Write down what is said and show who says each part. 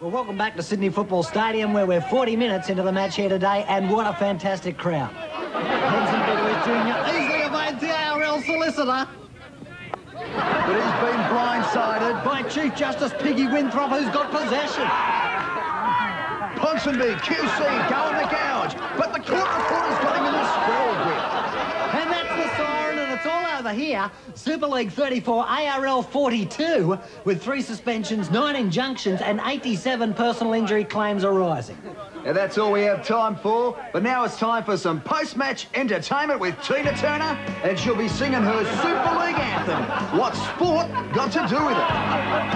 Speaker 1: Well, welcome back to Sydney Football Stadium, where we're 40 minutes into the match here today, and what a fantastic crowd. Henson Bidwick Jr. easily evades the ARL solicitor.
Speaker 2: But he's been blindsided.
Speaker 1: By Chief Justice Piggy Winthrop, who's got possession.
Speaker 2: Ponsonby, QC, going the gouge. But the court reporter's got him in the squirrel grip.
Speaker 1: And that's the siren, and it's all over here. Super League 34, ARL 42, with three suspensions, nine injunctions, and 87 personal injury claims arising.
Speaker 2: Now that's all we have time for. But now it's time for some post-match entertainment with Tina Turner, and she'll be singing her Super League anthem. What sport got to do with it?